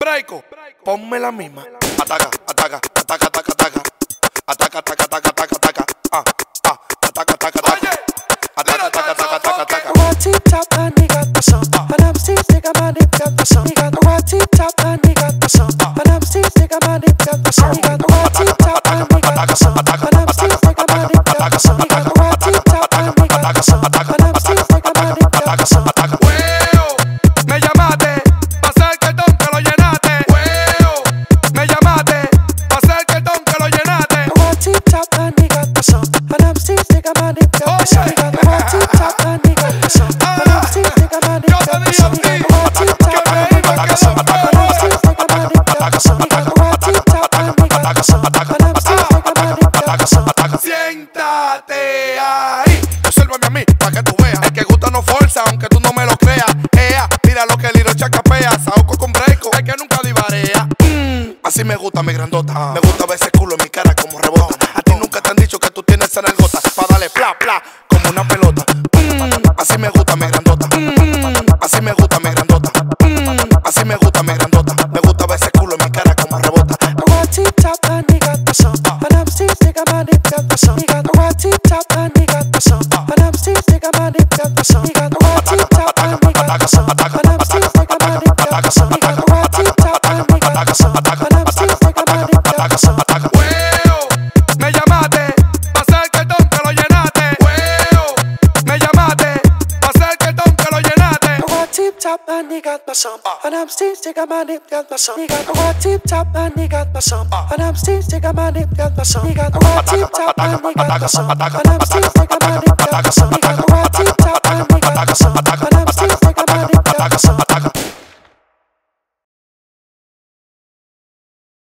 Breako, ponme la misma. Ataca, ataca, ataca, ataca, ataca. Ataca, ataca, ataca, ataca, ataca. Ah, ah, ataca, ataca, ataca. Ataca, ataca, ataca, ataca, ataca. White tip top and he got the sun. And I'm still stick a man, it got the sun. He got the white tip top and he got the sun. And I'm still stick a man, it got the sun. He got the white tip top and he got the sun. And I'm still stick a man, it got the sun. He got the white tip top and he got the sun. And I'm still stick a man, it got the sun. Siéntate ahí, obsérvame a mí, pa' que tú veas. El que gusta no forza, aunque tú no me lo creas. Ea, mira lo que el hilo chacapea. Saoco con breco, el que nunca divarea. Mm, así me gusta mi grandota. Me gusta ver ese culo en mi cara como rebota. A ti nunca te han dicho que tú tienes esa nalgota. Pa' darle pla, pla, He got the white tip top and he got the sun. And I'm still stick it got the sun. He got the white tip top and he got the sun. And I'm still stick it got the sun. He got the white tip top and he got the sun. And I'm still stick it got the sun. And he got the sun. And I'm still stick a man, it got the sun. He got the white tip top and he got the sun. And I'm still stick a man, it got the sun. He got the white tip top and he got the sun. And I'm still stick a man, it got the sun. He got the white tip top and he got the sun.